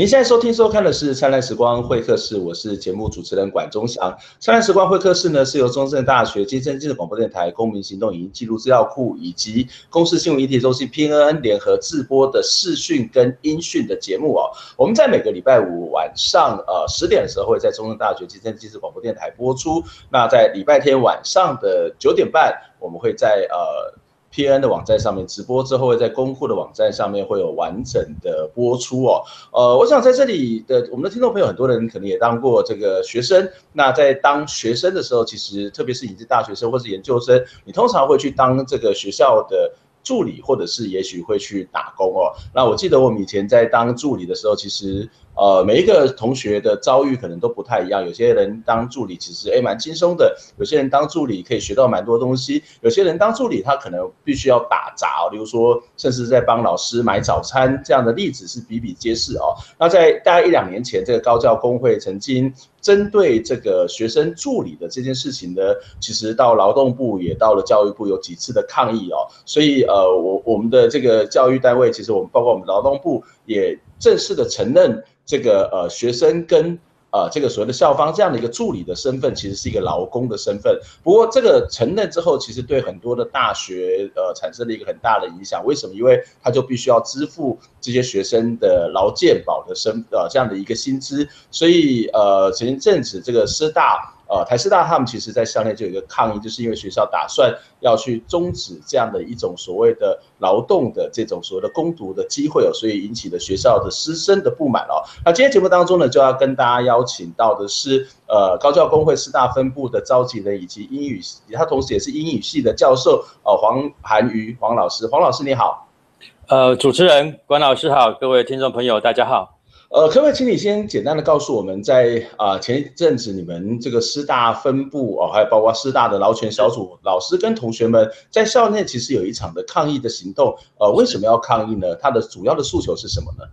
您现在收听收看的是《灿烂时光会客室》，我是节目主持人管中祥。《灿烂时光会客室》呢，是由中正大学金声记者广播电台公民行动影音记录资料库以及公司新闻议题中心 PNN 联合制播的视讯跟音讯的节目哦。我们在每个礼拜五晚上呃十点的时候会在中正大学金声记者广播电台播出。那在礼拜天晚上的九点半，我们会在呃。P N 的网站上面直播之后，会在公库的网站上面会有完整的播出哦。呃，我想在这里的我们的听众朋友，很多人可能也当过这个学生。那在当学生的时候，其实特别是你是大学生或是研究生，你通常会去当这个学校的。助理，或者是也许会去打工哦。那我记得我们以前在当助理的时候，其实呃每一个同学的遭遇可能都不太一样。有些人当助理其实诶蛮轻松的，有些人当助理可以学到蛮多东西，有些人当助理他可能必须要打杂，比如说甚至在帮老师买早餐这样的例子是比比皆是哦。那在大概一两年前，这个高教工会曾经。针对这个学生助理的这件事情呢，其实到劳动部也到了教育部有几次的抗议哦，所以呃，我我们的这个教育单位，其实我们包括我们劳动部也正式的承认这个呃学生跟。呃，这个所谓的校方这样的一个助理的身份，其实是一个劳工的身份。不过这个承认之后，其实对很多的大学呃产生了一个很大的影响。为什么？因为他就必须要支付这些学生的劳健保的身呃这样的一个薪资。所以呃前一阵子这个师大。呃，台师大他们其实在校内就有一个抗议，就是因为学校打算要去终止这样的一种所谓的劳动的这种所谓的攻读的机会哦，所以引起了学校的师生的不满哦。那今天节目当中呢，就要跟大家邀请到的是呃高教工会师大分部的召集人以及英语，他同时也是英语系的教授呃黄涵瑜黄老师，黄老师你好。呃，主持人关老师好，各位听众朋友大家好。呃，可不可以请你先简单的告诉我们在啊前一阵子你们这个师大分部哦，还有包括师大的劳权小组老师跟同学们在校内其实有一场的抗议的行动，呃，为什么要抗议呢？它的主要的诉求是什么呢？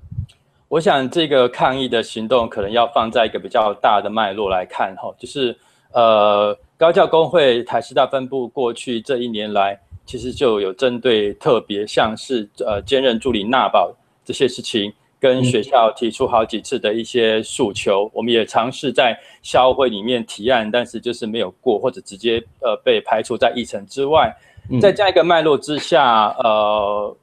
我想这个抗议的行动可能要放在一个比较大的脉络来看哈，就是呃高教工会台师大分部过去这一年来，其实就有针对特别像是呃兼任助理纳保这些事情。跟学校提出好几次的一些诉求，我们也尝试在校会里面提案，但是就是没有过，或者直接呃被排除在议程之外。在这样一个脉络之下，呃，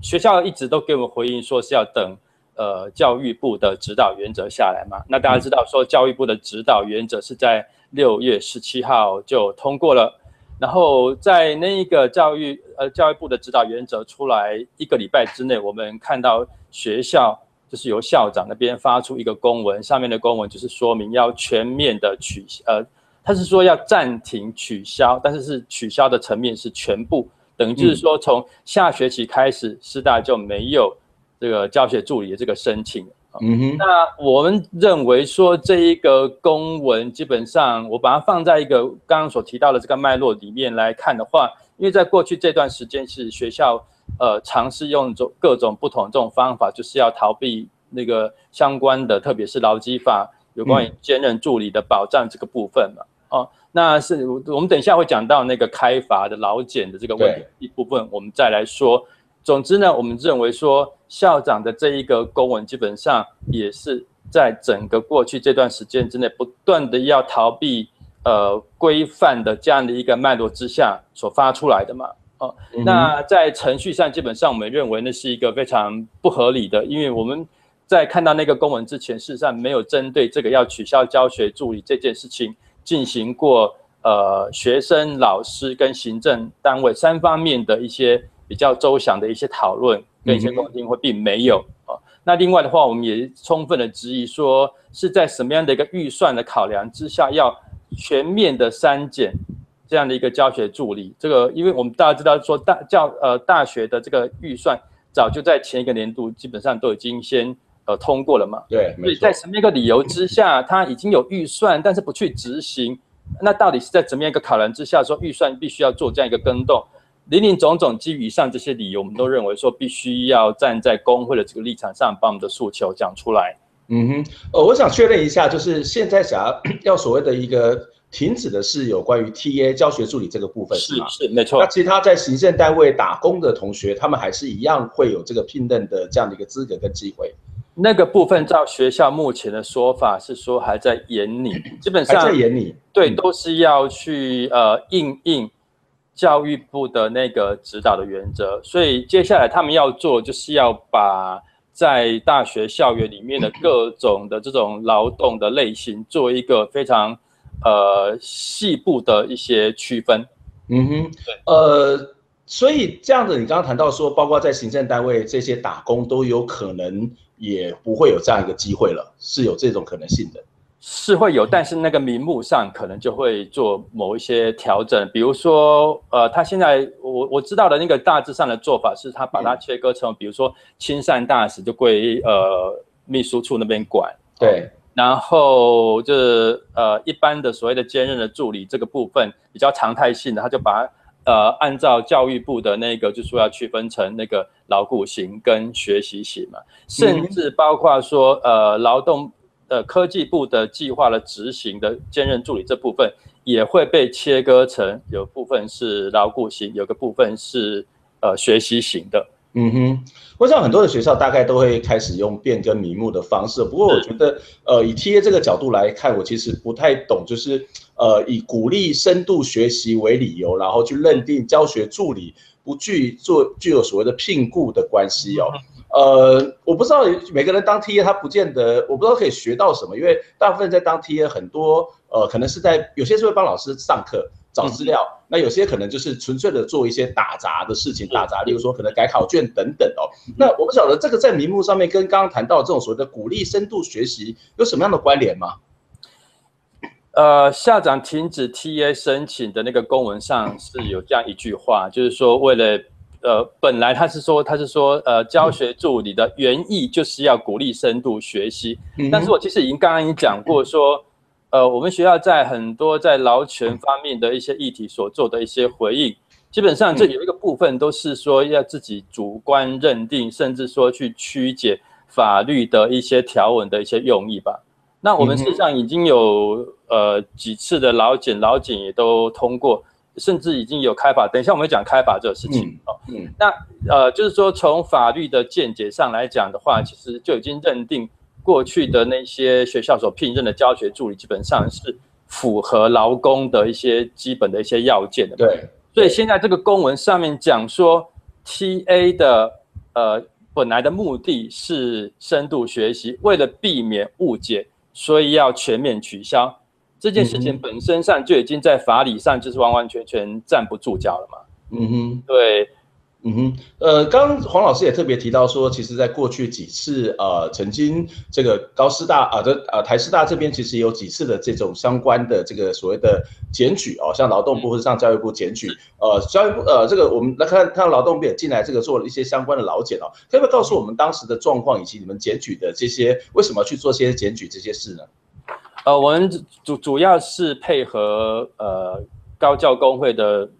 学校一直都给我们回应说是要等呃教育部的指导原则下来嘛。那大家知道说教育部的指导原则是在六月十七号就通过了，然后在那一个教育呃教育部的指导原则出来一个礼拜之内，我们看到。学校就是由校长那边发出一个公文，上面的公文就是说明要全面的取呃，他是说要暂停取消，但是是取消的层面是全部，等于就是说从下学期开始，师大就没有这个教学助理的这个申请。嗯哼，那我们认为说这一个公文基本上，我把它放在一个刚刚所提到的这个脉络里面来看的话，因为在过去这段时间是学校。呃，尝试用种各种不同这种方法，就是要逃避那个相关的，特别是劳基法有关于兼任助理的保障这个部分嘛。哦，那是我们等一下会讲到那个开罚的劳检的这个问题一部分，我们再来说。总之呢，我们认为说校长的这一个公文，基本上也是在整个过去这段时间之内，不断的要逃避呃规范的这样的一个脉络之下所发出来的嘛。哦，那在程序上，基本上我们认为那是一个非常不合理的，因为我们在看到那个公文之前，事实上没有针对这个要取消教学助理这件事情进行过呃学生、老师跟行政单位三方面的一些比较周详的一些讨论跟一些沟通，会并没有啊。那另外的话，我们也充分的质疑说，是在什么样的一个预算的考量之下，要全面的删减。这样的一个教学助理，这个因为我们大家知道说大教呃大学的这个预算早就在前一个年度基本上都已经先呃通过了嘛。对，所以在什么一个理由之下，他已经有预算，但是不去执行，那到底是在怎么样一个考量之下，说预算必须要做这样一个更动？林林总总基于以上这些理由，我们都认为说必须要站在工会的这个立场上，把我们的诉求讲出来。嗯哼，呃，我想确认一下，就是现在想要 要所谓的一个。停止的是有关于 TA 教学助理这个部分，是是没错。那其他在行政单位打工的同学，他们还是一样会有这个聘任的这样的一个资格跟机会。那个部分照学校目前的说法是说还在研拟，基本上还在研拟，对，都是要去呃应应教育部的那个指导的原则，所以接下来他们要做就是要把在大学校园里面的各种的这种劳动的类型做一个非常呃细部的一些区分。嗯哼，呃，所以这样子，你刚刚谈到说，包括在行政单位这些打工都有可能也不会有这样一个机会了，是有这种可能性的。是会有，但是那个名目上可能就会做某一些调整，比如说，呃，他现在我我知道的那个大致上的做法是，他把它切割成，比如说亲善大使就归呃秘书处那边管，对，然后就是呃一般的所谓的兼任的助理这个部分比较常态性的，他就把呃按照教育部的那个就说要区分成那个劳固型跟学习型嘛，甚至包括说呃劳动。呃，科技部的计划的执行的兼任助理这部分也会被切割成，有部分是牢固型，有个部分是呃学习型的。嗯哼，我想很多的学校大概都会开始用变更名目的方式。不过我觉得，呃，以 T A 这个角度来看，我其实不太懂，就是呃，以鼓励深度学习为理由，然后去认定教学助理不具做具有所谓的聘雇的关系哦。呃，我不知道每个人当 T A 他不见得，我不知道可以学到什么，因为大部分在当 T A 很多，呃，可能是在有些是会帮老师上课找资料，那有些可能就是纯粹的做一些打杂的事情，打杂，例如说可能改考卷等等哦。那我不晓得这个在名目上面跟刚刚谈到这种所谓的鼓励深度学习有什么样的关联吗？呃，校长停止 T A 申请的那个公文上是有这样一句话，就是说为了。呃，本来他是说，他是说，呃，教学助理的原意就是要鼓励深度学习。但是我其实已经刚刚已经讲过，说，呃，我们学校在很多在劳权方面的一些议题所做的一些回应，基本上这有一个部分都是说要自己主观认定，甚至说去曲解法律的一些条文的一些用意吧。那我们事实上已经有呃几次的劳检，劳检也都通过。甚至已经有开法，等一下我们会讲开法这个事情哦。嗯，那呃，就是说从法律的见解上来讲的话，其实就已经认定过去的那些学校所聘任的教学助理，基本上是符合劳工的一些基本的一些要件的。对，所以现在这个公文上面讲说，T A 的呃本来的目的是深度学习，为了避免误解，所以要全面取消。这件事情本身上就已经在法理上就是完完全全站不住脚了嘛。嗯哼，对，嗯哼，呃，刚刚黄老师也特别提到说，其实在过去几次，呃，曾经这个高师大啊的呃台师大这边其实有几次的这种相关的这个所谓的检举哦，像劳动部或者像教育部检举，呃，教育部呃这个我们来看看劳动部也进来这个做了一些相关的劳检哦，可不可以告诉我们当时的状况以及你们检举的这些为什么去做些检举这些事呢？呃，我们主主要是配合呃高教工会的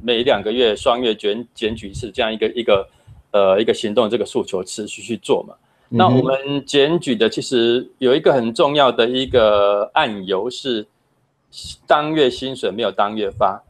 每两个月双月检检举一次这样一个一个呃一个行动，这个诉求持续去做嘛。那我们检举的其实有一个很重要的一个案由是当月薪水没有当月发，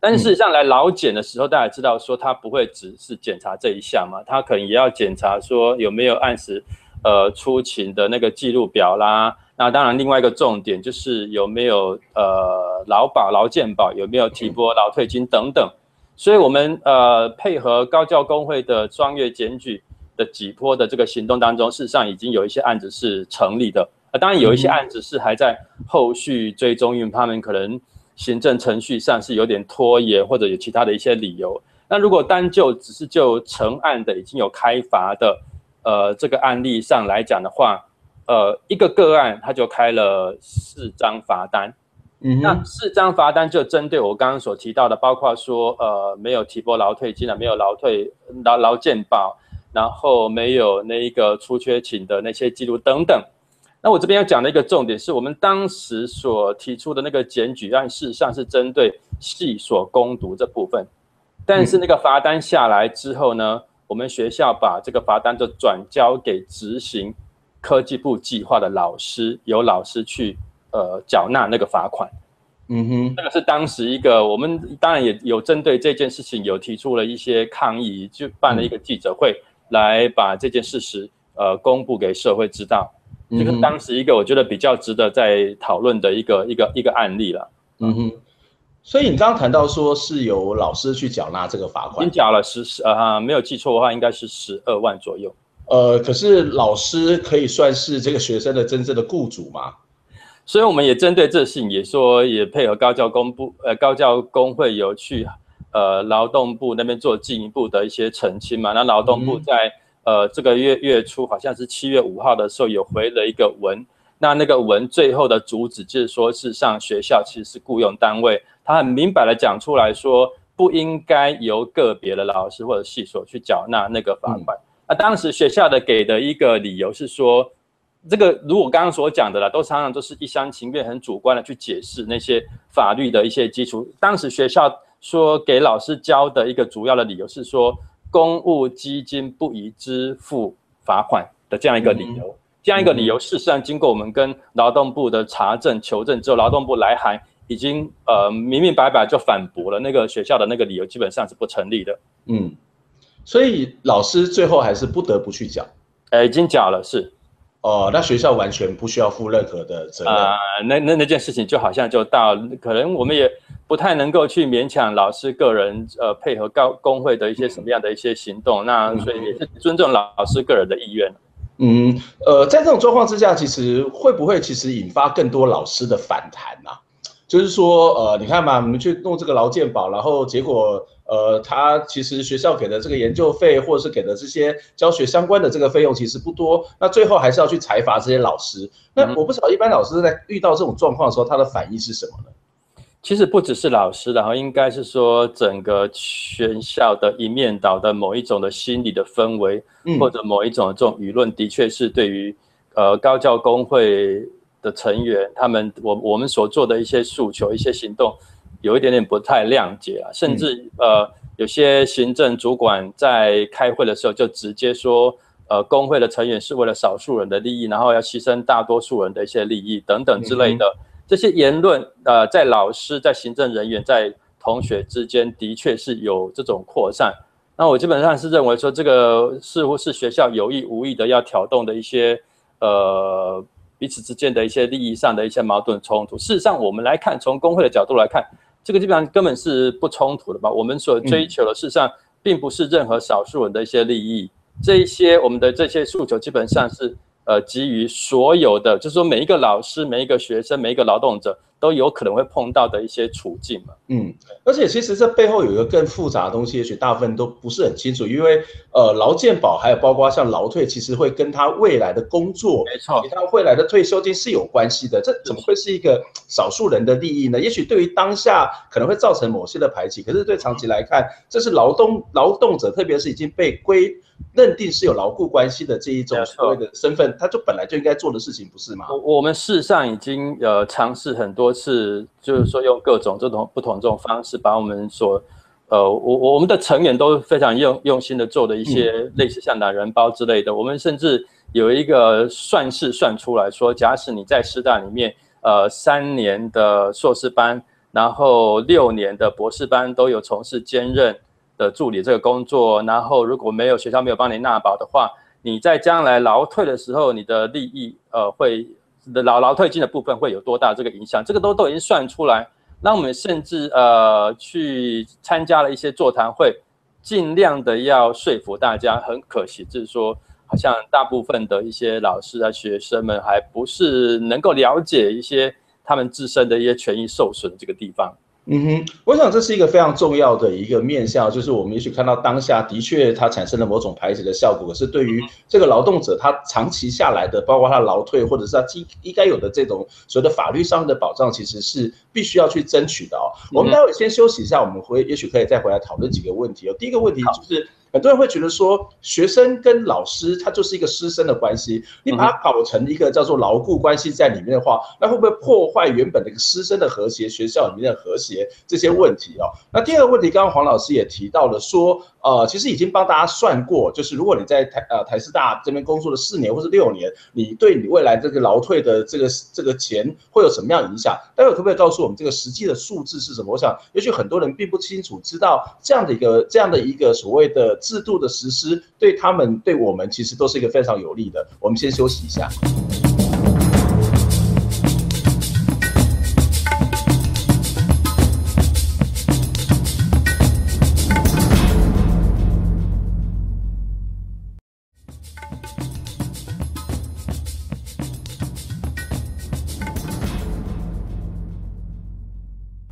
但是事实上来劳检的时候，大家知道说他不会只是检查这一项嘛，他可能也要检查说有没有按时呃出勤的那个记录表啦。那当然，另外一个重点就是有没有呃劳保、劳健保，有没有提拨劳退金等等。所以，我们呃配合高教工会的双月检举的几波的这个行动当中，事实上已经有一些案子是成立的。呃，当然有一些案子是还在后续追踪，因为他们可能行政程序上是有点拖延，或者有其他的一些理由。那如果单就只是就成案的已经有开罚的呃这个案例上来讲的话，呃，一个个案他就开了四张罚单，嗯，那四张罚单就针对我刚刚所提到的，包括说呃没有提拨劳退金的，没有劳退劳劳健保，然后没有那一个出缺勤的那些记录等等。那我这边要讲的一个重点是我们当时所提出的那个检举案，事实上是针对系所攻读这部分，但是那个罚单下来之后呢，我们学校把这个罚单就转交给执行。科技部计划的老师由老师去呃缴纳那个罚款，嗯哼，那个是当时一个我们当然也有针对这件事情有提出了一些抗议，就办了一个记者会来把这件事实呃公布给社会知道。这个当时一个我觉得比较值得在讨论的一个一个一个案例了。嗯哼。所以你刚刚谈到说是由老师去缴纳这个罚款，已经缴了十十呃没有记错的话，应该是十二万左右。呃，可是老师可以算是这个学生的真正的雇主吗？所以我们也针对这事情，也说也配合高教工部呃高教工会有去呃劳动部那边做进一步的一些澄清嘛。那劳动部在呃这个月月初，好像是七月五号的时候，有回了一个文。那那个文最后的主旨就是说，是上学校其实是雇佣单位，他很明白的讲出来说，不应该由个别的老师或者系所去缴纳那个罚款。那当时学校的给的一个理由是说，这个如我刚刚所讲的啦，都常常都是一厢情愿、很主观的去解释那些法律的一些基础。当时学校说给老师教的一个主要的理由是说，公务基金不宜支付罚款的这样一个理由。这样一个理由，事实上经过我们跟劳动部的查证求证之后，劳动部来函已经呃明明白白就反驳了那个学校的那个理由，基本上是不成立的。嗯。所以老师最后还是不得不去缴，呃，已经缴了，是，哦，那学校完全不需要负任何的责任啊。那那那件事情就好像就到，可能我们也不太能够去勉强老师个人，呃，配合高工会的一些什么样的一些行动，那所以也是尊重老师个人的意愿。嗯，呃，在这种状况之下，其实会不会其实引发更多老师的反弹呢？就是说，呃，你看嘛，我们去弄这个劳健保，然后结果。呃，他其实学校给的这个研究费，或者是给的这些教学相关的这个费用，其实不多。那最后还是要去裁罚这些老师。那我不知道一般老师在遇到这种状况的时候，他的反应是什么呢？其实不只是老师，然后应该是说整个学校的一面倒的某一种的心理的氛围，或者某一种这种舆论，的确是对于呃高教工会的成员，他们我我们所做的一些诉求、一些行动。有一点点不太谅解啊，甚至呃，有些行政主管在开会的时候就直接说，呃，工会的成员是为了少数人的利益，然后要牺牲大多数人的一些利益等等之类的这些言论，呃，在老师、在行政人员、在同学之间的确是有这种扩散。那我基本上是认为说，这个似乎是学校有意无意的要挑动的一些呃彼此之间的一些利益上的一些矛盾冲突。事实上，我们来看，从工会的角度来看。这个基本上根本是不冲突的吧？我们所追求的，事实上并不是任何少数人的一些利益，这一些我们的这些诉求基本上是。呃，基于所有的，就是说每一个老师、每一个学生、每一个劳动者都有可能会碰到的一些处境嘛。嗯，而且其实这背后有一个更复杂的东西，也许大部分都不是很清楚，因为呃，劳健保还有包括像劳退，其实会跟他未来的工作，没错，他未来的退休金是有关系的。这怎么会是一个少数人的利益呢？也许对于当下可能会造成某些的排挤，可是对长期来看，这是劳动劳动者，特别是已经被归。认定是有牢固关系的这一种所谓的身份，他就本来就应该做的事情，不是吗？我我们事实上已经呃尝试很多次，就是说用各种这种不同这种方式，把我们所呃我我们的成员都非常用用心的做的一些类似像懒人包之类的。我们甚至有一个算式算出来说，假使你在师大里面呃三年的硕士班，然后六年的博士班都有从事兼任。的助理这个工作，然后如果没有学校没有帮你纳保的话，你在将来劳退的时候，你的利益呃会的的老劳退金的部分会有多大这个影响？这个都都已经算出来。那我们甚至呃去参加了一些座谈会，尽量的要说服大家。很可惜，就是说好像大部分的一些老师啊学生们还不是能够了解一些他们自身的一些权益受损这个地方。嗯哼，我想这是一个非常重要的一个面向，就是我们也许看到当下的确它产生了某种排挤的效果，可是对于这个劳动者他长期下来的，包括他劳退或者是他应应该有的这种所谓的法律上的保障，其实是必须要去争取的哦。我们待会先休息一下，我们回也许可以再回来讨论几个问题哦。第一个问题就是。很多人会觉得说，学生跟老师他就是一个师生的关系，你把它搞成一个叫做牢固关系在里面的话，那会不会破坏原本的一个师生的和谐，学校里面的和谐这些问题哦？那第二个问题，刚刚黄老师也提到了说，呃，其实已经帮大家算过，就是如果你在台呃台师大这边工作了四年或是六年，你对你未来这个劳退的这个这个钱会有什么样影响？待会可不可以告诉我们这个实际的数字是什么？我想，也许很多人并不清楚，知道这样的一个这样的一个所谓的制度的实施，对他们对我们其实都是一个非常有利的。我们先休息一下。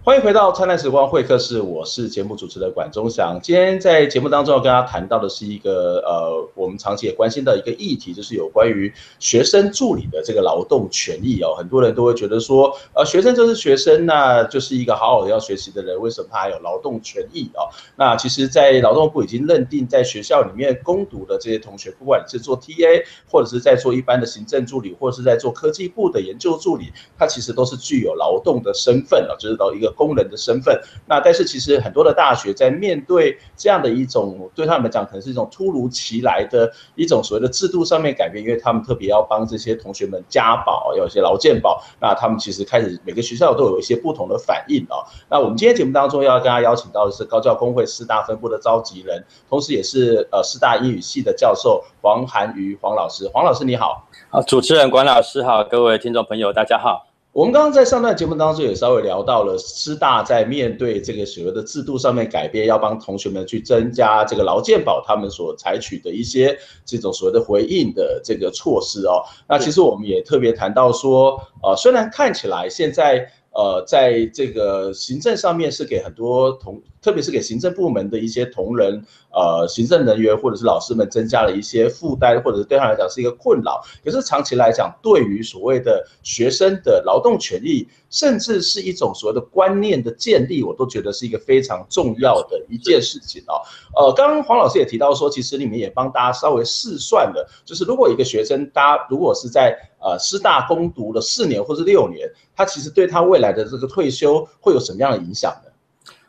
欢迎回到灿烂时光会客室，我是节目主持人管中祥。今天在节目当中要跟大家谈到的是一个呃，我们长期也关心的一个议题，就是有关于学生助理的这个劳动权益哦。很多人都会觉得说，呃，学生就是学生，那就是一个好好的要学习的人，为什么他还有劳动权益哦？那其实，在劳动部已经认定，在学校里面攻读的这些同学，不管你是做 TA，或者是在做一般的行政助理，或者是在做科技部的研究助理，他其实都是具有劳动的身份了，就是到一个。工人的身份，那但是其实很多的大学在面对这样的一种对他们来讲，可能是一种突如其来的一种所谓的制度上面改变，因为他们特别要帮这些同学们加保，有一些劳健保，那他们其实开始每个学校都有一些不同的反应哦。那我们今天节目当中要跟大家邀请到的是高教工会师大分部的召集人，同时也是呃师大英语系的教授黄涵瑜黄老师，黄老师你好，好，主持人管老师好，各位听众朋友大家好。我们刚刚在上段节目当中也稍微聊到了师大在面对这个所谓的制度上面改变，要帮同学们去增加这个劳健保，他们所采取的一些这种所谓的回应的这个措施哦。那其实我们也特别谈到说，呃，虽然看起来现在呃在这个行政上面是给很多同。特别是给行政部门的一些同仁、呃行政人员或者是老师们增加了一些负担，或者是对他来讲是一个困扰。可是长期来讲，对于所谓的学生的劳动权益，甚至是一种所谓的观念的建立，我都觉得是一个非常重要的一件事情哦。呃，刚刚黄老师也提到说，其实里面也帮大家稍微试算了，就是如果一个学生，大家如果是在呃师大攻读了四年或是六年，他其实对他未来的这个退休会有什么样的影响呢？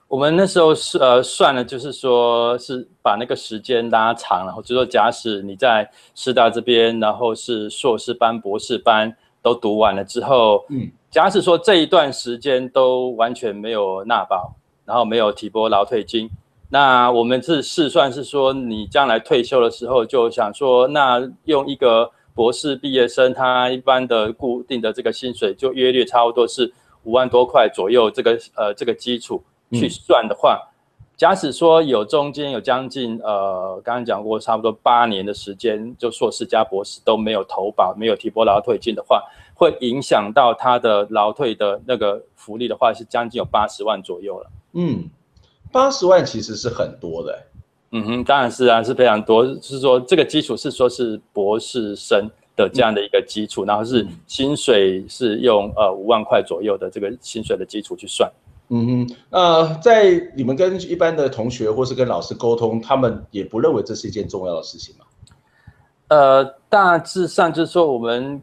我们那时候是呃算了，就是说是把那个时间拉长，然后就说假使你在师大这边，然后是硕士班、博士班都读完了之后，嗯，假使说这一段时间都完全没有纳保，然后没有提拨劳退金，那我们是试算是说你将来退休的时候，就想说那用一个博士毕业生他一般的固定的这个薪水，就约略差不多是五万多块左右，这个呃这个基础。去算的话，假使说有中间有将近呃，刚刚讲过差不多八年的时间，就硕士加博士都没有投保，没有提拨劳退金的话，会影响到他的劳退的那个福利的话，是将近有八十万左右了。嗯，八十万其实是很多的。嗯哼，当然是啊，是非常多。是说这个基础是说是博士生的这样的一个基础，然后是薪水是用呃五万块左右的这个薪水的基础去算。嗯哼，呃，在你们跟一般的同学或是跟老师沟通，他们也不认为这是一件重要的事情吗？呃，大致上就是说，我们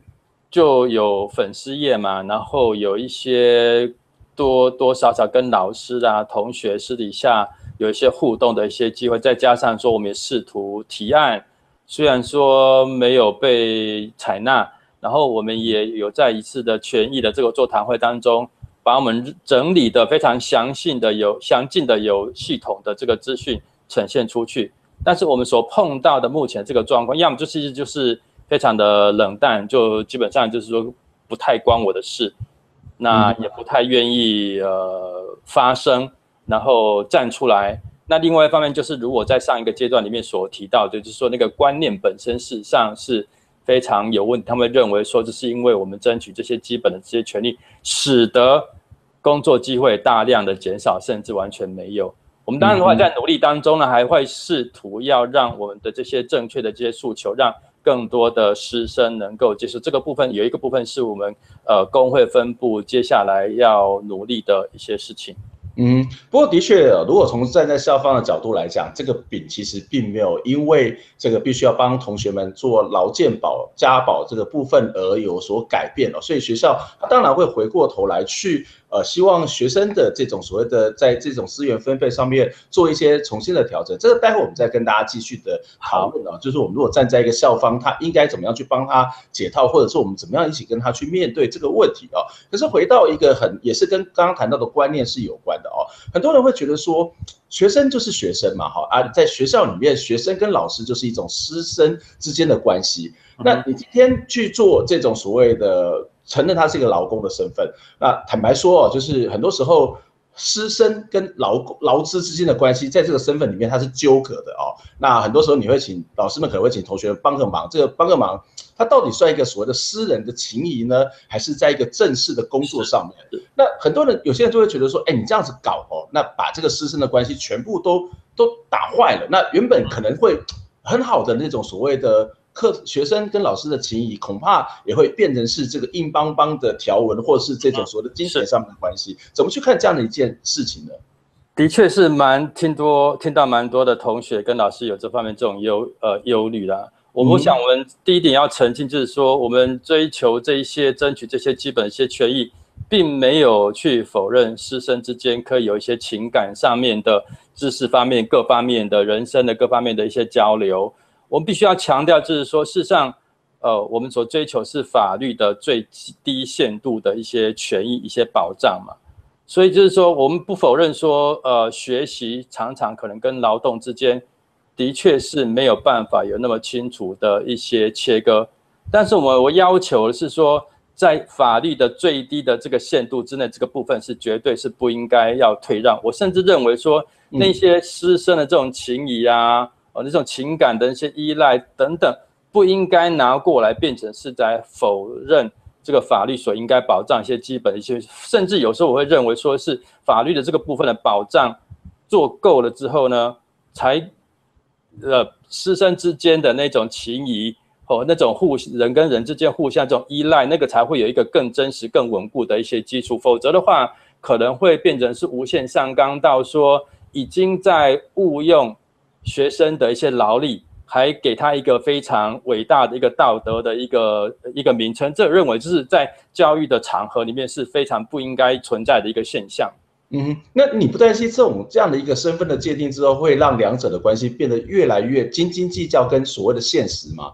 就有粉丝页嘛，然后有一些多多少少跟老师啊、同学私底下有一些互动的一些机会，再加上说我们也试图提案，虽然说没有被采纳，然后我们也有在一次的权益的这个座谈会当中。把我们整理的非常详细的、有详尽的、有系统的这个资讯呈现出去，但是我们所碰到的目前这个状况，要么就是就是非常的冷淡，就基本上就是说不太关我的事，那也不太愿意呃发声，然后站出来。那另外一方面就是，如果在上一个阶段里面所提到，就是说那个观念本身事实上是。非常有问题，他们认为说这是因为我们争取这些基本的这些权利，使得工作机会大量的减少，甚至完全没有。我们当然的话，在努力当中呢，还会试图要让我们的这些正确的这些诉求，让更多的师生能够接受。这个部分有一个部分是我们呃工会分部接下来要努力的一些事情。嗯，不过的确，如果从站在校方的角度来讲，这个饼其实并没有因为这个必须要帮同学们做劳健保加保这个部分而有所改变了，所以学校当然会回过头来去呃，希望学生的这种所谓的在这种资源分配上面做一些重新的调整。这个待会我们再跟大家继续的讨论啊，就是我们如果站在一个校方，他应该怎么样去帮他解套，或者说我们怎么样一起跟他去面对这个问题啊？可是回到一个很也是跟刚刚谈到的观念是有关的哦，很多人会觉得说。学生就是学生嘛，哈啊，在学校里面，学生跟老师就是一种师生之间的关系。那你今天去做这种所谓的承认他是一个劳工的身份，那坦白说哦，就是很多时候。师生跟劳劳资之间的关系，在这个身份里面，它是纠葛的哦。那很多时候你会请老师们可能会请同学帮个忙，这个帮个忙，它到底算一个所谓的私人的情谊呢，还是在一个正式的工作上面？那很多人有些人就会觉得说，哎，你这样子搞哦，那把这个师生的关系全部都都打坏了。那原本可能会很好的那种所谓的。课学生跟老师的情谊，恐怕也会变成是这个硬邦邦的条文，或是这种所谓的精神上面的关系。怎么去看这样的一件事情呢？的确是蛮听多听到蛮多的同学跟老师有这方面这种忧呃忧虑啦。我我想我们第一点要澄清，就是说我们追求这一些争取这些基本一些权益，并没有去否认师生之间可以有一些情感上面的知识方面各方面的人生的各方面的一些交流。我们必须要强调，就是说，事实上，呃，我们所追求是法律的最低限度的一些权益、一些保障嘛。所以就是说，我们不否认说，呃，学习常常可能跟劳动之间的确是没有办法有那么清楚的一些切割。但是我们我要求的是说，在法律的最低的这个限度之内，这个部分是绝对是不应该要退让。我甚至认为说，那些师生的这种情谊啊。哦，那种情感的一些依赖等等，不应该拿过来变成是在否认这个法律所应该保障一些基本的一些，甚至有时候我会认为说是法律的这个部分的保障做够了之后呢，才呃师生之间的那种情谊哦，那种互人跟人之间互相这种依赖，那个才会有一个更真实、更稳固的一些基础，否则的话可能会变成是无限上纲到说已经在误用。学生的一些劳力，还给他一个非常伟大的一个道德的一个一个名称，这认为就是在教育的场合里面是非常不应该存在的一个现象。嗯，那你不担心这种这样的一个身份的界定之后，会让两者的关系变得越来越斤斤计较跟所谓的现实吗？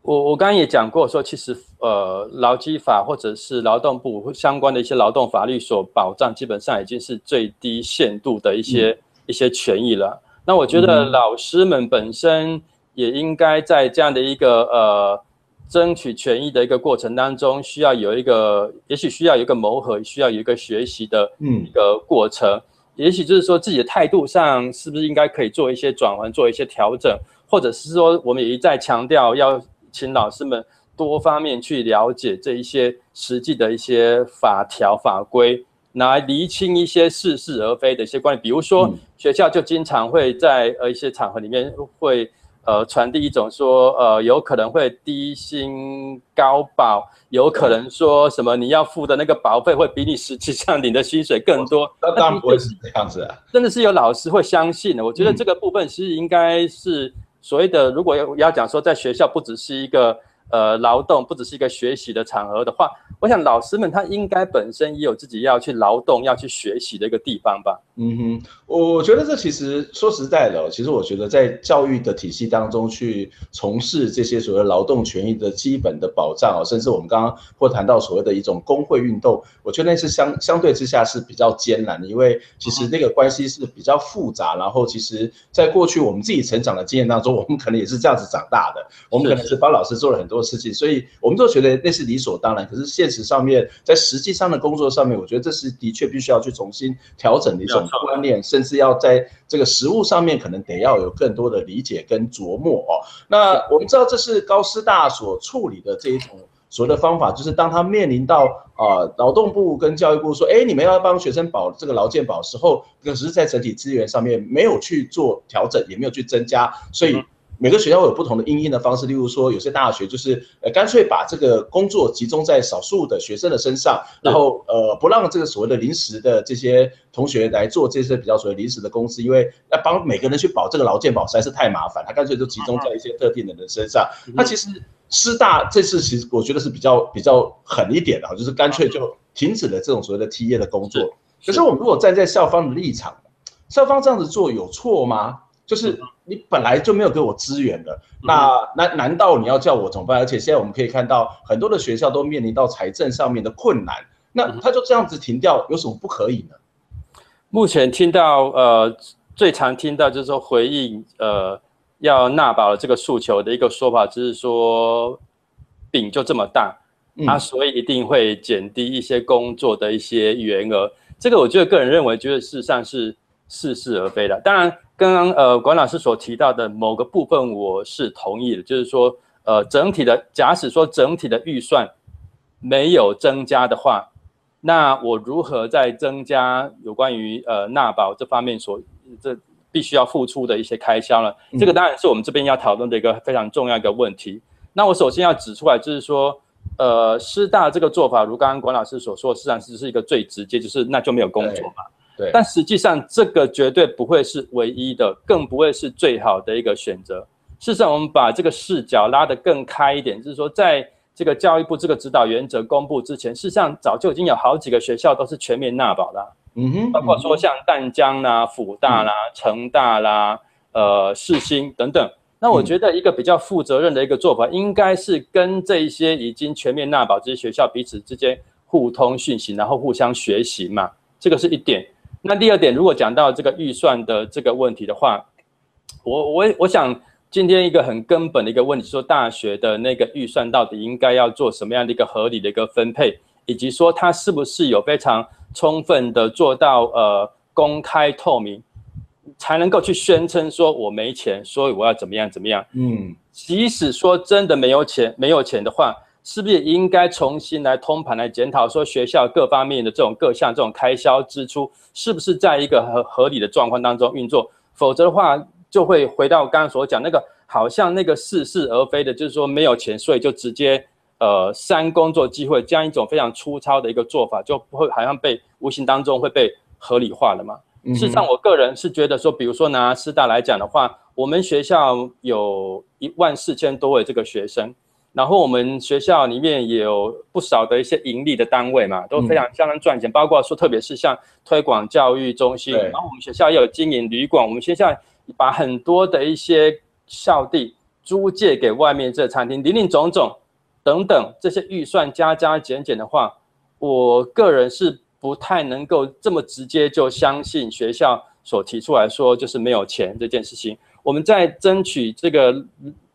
我我刚刚也讲过，说其实呃劳基法或者是劳动部相关的一些劳动法律所保障，基本上已经是最低限度的一些一些权益了。那我觉得老师们本身也应该在这样的一个呃争取权益的一个过程当中，需要有一个，也许需要有一个磨合，需要有一个学习的一个过程。也许就是说自己的态度上是不是应该可以做一些转换，做一些调整，或者是说我们也一再强调要请老师们多方面去了解这一些实际的一些法条法规。拿来厘清一些似是而非的一些观念，比如说学校就经常会在呃一些场合里面会呃传递一种说呃有可能会低薪高保，有可能说什么你要付的那个保费会比你实际上领的薪水更多，那当然不会是这样子啊，真的是有老师会相信的。我觉得这个部分其实应该是所谓的，如果要要讲说在学校不只是一个。呃，劳动不只是一个学习的场合的话，我想老师们他应该本身也有自己要去劳动、要去学习的一个地方吧。嗯哼，我觉得这其实说实在的，其实我觉得在教育的体系当中去从事这些所谓劳动权益的基本的保障哦，甚至我们刚刚或谈到所谓的一种工会运动，我觉得那是相相对之下是比较艰难的，因为其实那个关系是比较复杂。然后，其实在过去我们自己成长的经验当中，我们可能也是这样子长大的，我们可能是帮老师做了很。事情，所以我们都觉得那是理所当然。可是现实上面，在实际上的工作上面，我觉得这是的确必须要去重新调整的一种观念，甚至要在这个实物上面，可能得要有更多的理解跟琢磨哦。那我们知道，这是高师大所处理的这一种所谓的方法，就是当他面临到啊劳动部跟教育部说，哎，你们要帮学生保这个劳健保时候，可是在整体资源上面没有去做调整，也没有去增加，所以。每个学校会有不同的应应的方式，例如说，有些大学就是呃，干脆把这个工作集中在少数的学生的身上，然后呃，不让这个所谓的临时的这些同学来做这些比较所谓临时的公司，因为要帮每个人去保这个劳健保实在是太麻烦，他干脆就集中在一些特定的人身上。那其实师大这次其实我觉得是比较比较狠一点的，就是干脆就停止了这种所谓的 T A 的工作。可是我们如果站在校方的立场，校方这样子做有错吗？就是你本来就没有给我资源的，那难难道你要叫我怎么办？而且现在我们可以看到很多的学校都面临到财政上面的困难，那他就这样子停掉，有什么不可以呢？目前听到呃最常听到就是说回应呃要纳保的这个诉求的一个说法，就是说饼就这么大，啊，所以一定会减低一些工作的一些员额。这个我觉得个人认为，觉得事实上是似是而非的。当然。刚刚呃，管老师所提到的某个部分，我是同意的，就是说，呃，整体的，假使说整体的预算没有增加的话，那我如何在增加有关于呃纳保这方面所这必须要付出的一些开销呢？这个当然是我们这边要讨论的一个非常重要一个问题。那我首先要指出来，就是说，呃，师大这个做法，如刚刚管老师所说，实际上是是一个最直接，就是那就没有工作嘛。但实际上，这个绝对不会是唯一的，更不会是最好的一个选择。事实上，我们把这个视角拉得更开一点，就是说，在这个教育部这个指导原则公布之前，事实上早就已经有好几个学校都是全面纳保的，嗯哼，包括说像淡江啦、辅大啦、成大啦、呃世新等等。那我觉得一个比较负责任的一个做法，应该是跟这些已经全面纳保这些学校彼此之间互通讯息，然后互相学习嘛，这个是一点。那第二点，如果讲到这个预算的这个问题的话，我我我想今天一个很根本的一个问题，说大学的那个预算到底应该要做什么样的一个合理的一个分配，以及说它是不是有非常充分的做到呃公开透明，才能够去宣称说我没钱，所以我要怎么样怎么样。嗯，即使说真的没有钱没有钱的话。是不是应该重新来通盘来检讨，说学校各方面的这种各项这种开销支出，是不是在一个合合理的状况当中运作？否则的话，就会回到刚刚所讲那个，好像那个似是而非的，就是说没有钱，所以就直接呃删工作机会，这样一种非常粗糙的一个做法，就不会好像被无形当中会被合理化了嘛？事实上，我个人是觉得说，比如说拿师大来讲的话，我们学校有一万四千多位这个学生。然后我们学校里面也有不少的一些盈利的单位嘛，都非常相当赚钱。包括说，特别是像推广教育中心，然后我们学校也有经营旅馆。我们学校把很多的一些校地租借给外面这餐厅，林林总总等等这些预算加加减减的话，我个人是不太能够这么直接就相信学校所提出来说就是没有钱这件事情。我们在争取这个。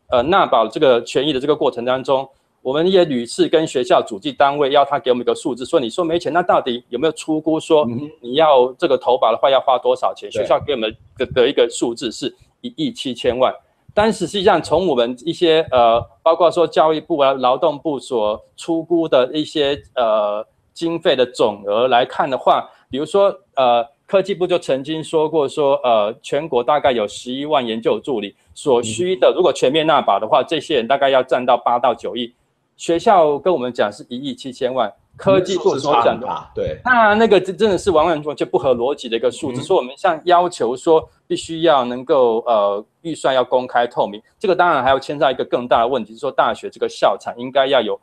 呃，纳保这个权益的这个过程当中，我们也屡次跟学校主计单位要他给我们一个数字，说你说没钱，那到底有没有出估？说你要这个投保的话要花多少钱？学校给我们的的一个数字是一亿七千万，但实际上从我们一些呃，包括说教育部啊、劳动部所出估的一些呃经费的总额来看的话，比如说呃。科技部就曾经说过，说呃，全国大概有十一万研究助理所需的，如果全面纳保的话，这些人大概要占到八到九亿。学校跟我们讲是一亿七千万，科技部所讲的，对，那那个真真的是完完全全不合逻辑的一个数字。说我们像要求说，必须要能够呃预算要公开透明，这个当然还要牵涉一个更大的问题，是说大学这个校产应该要有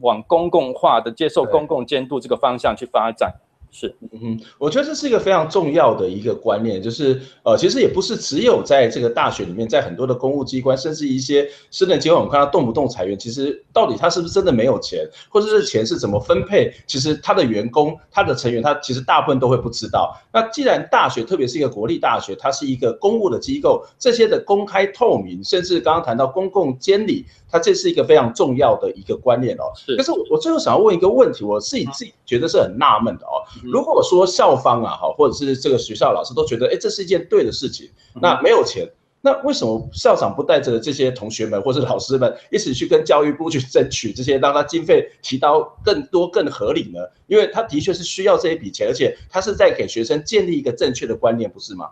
往公共化的、接受公共监督这个方向去发展。是，嗯哼，我觉得这是一个非常重要的一个观念，就是呃，其实也不是只有在这个大学里面，在很多的公务机关，甚至一些私人机关，我们看到动不动裁员，其实到底他是不是真的没有钱，或者是钱是怎么分配，其实他的员工、他的成员，他其实大部分都会不知道。那既然大学，特别是一个国立大学，它是一个公务的机构，这些的公开透明，甚至刚刚谈到公共监理，它这是一个非常重要的一个观念哦。是。可是我我最后想要问一个问题，我自己自己觉得是很纳闷的哦。如果说校方啊，哈，或者是这个学校老师都觉得，哎，这是一件对的事情，那没有钱，那为什么校长不带着这些同学们或者老师们一起去跟教育部去争取这些，让他经费提高更多更合理呢？因为他的确是需要这一笔钱，而且他是在给学生建立一个正确的观念，不是吗？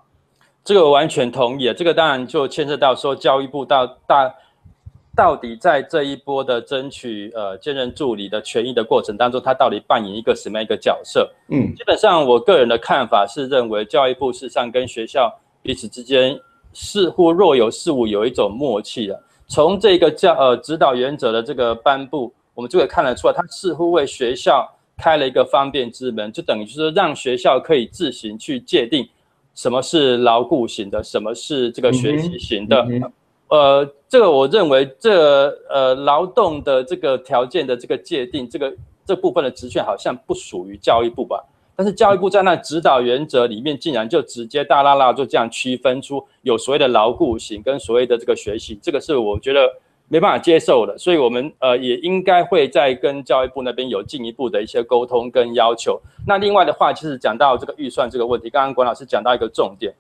这个我完全同意啊，这个当然就牵涉到说教育部到大。到底在这一波的争取呃兼任助理的权益的过程当中，他到底扮演一个什么样一个角色？嗯，基本上我个人的看法是认为教育部事实上跟学校彼此之间似乎若有似无有一种默契的。从这个教呃指导原则的这个颁布，我们就可以看得出来，他似乎为学校开了一个方便之门，就等于就是让学校可以自行去界定什么是牢固型的，什么是这个学习型的。呃，这个我认为这呃劳动的这个条件的这个界定，这个这部分的职权好像不属于教育部吧？但是教育部在那指导原则里面，竟然就直接大啦啦就这样区分出有所谓的牢固型跟所谓的这个学习，这个是我觉得没办法接受的。所以我们呃也应该会再跟教育部那边有进一步的一些沟通跟要求。那另外的话，就是讲到这个预算这个问题，刚刚管老师讲到一个重点，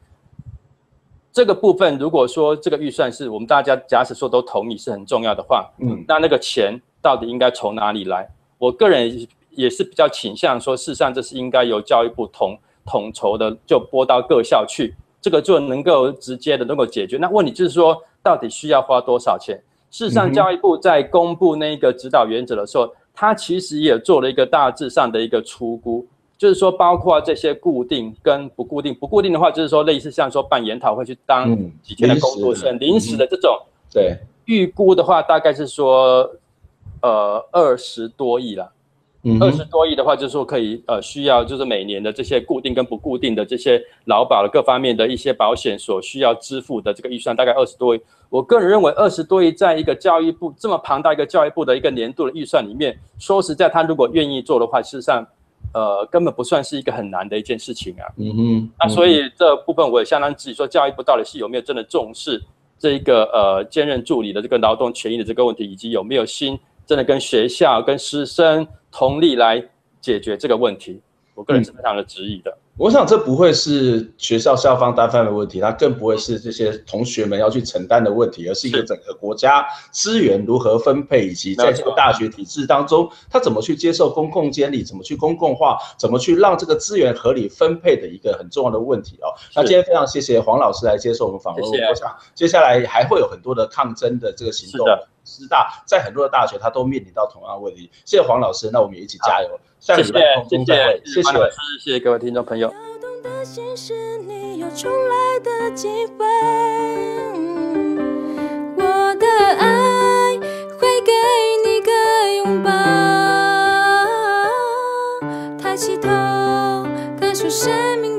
这个部分如果说这个预算是我们大家假使说都同意是很重要的话，嗯，那那个钱到底应该从哪里来？我个人。也是比较倾向说，事实上这是应该由教育部统统筹的，就拨到各校去，这个就能够直接的能够解决。那问题就是说，到底需要花多少钱？事实上，教育部在公布那个指导原则的时候，它其实也做了一个大致上的一个初估，就是说包括这些固定跟不固定。不固定的话，就是说类似像说办研讨会去当几天的工作生，临时的这种。对，预估的话大概是说，呃，二十多亿了。二十多亿的话，就是说可以呃需要就是每年的这些固定跟不固定的这些劳保的各方面的一些保险所需要支付的这个预算大概二十多亿。我个人认为二十多亿在一个教育部这么庞大一个教育部的一个年度的预算里面，说实在，他如果愿意做的话，事实上呃根本不算是一个很难的一件事情啊。嗯哼。那所以这部分我也相当质疑说，教育部到底是有没有真的重视这一个呃兼任助理的这个劳动权益的这个问题，以及有没有心真的跟学校跟师生。同力来解决这个问题，我个人是非常的质疑的。我想这不会是学校校方单方的问题，它更不会是这些同学们要去承担的问题，而是一个整个国家资源如何分配，以及在这个大学体制当中，他怎么去接受公共监理，怎么去公共化，怎么去让这个资源合理分配的一个很重要的问题哦。那今天非常谢谢黄老师来接受我们访问，我想接下来还会有很多的抗争的这个行动。师大在很多的大学，他都面临到同样的问题。谢谢黄老师，那我们也一起加油。谢谢，谢谢，谢谢，谢谢各位听众朋友。我的爱会给你个拥抱，抬起头，感受生命。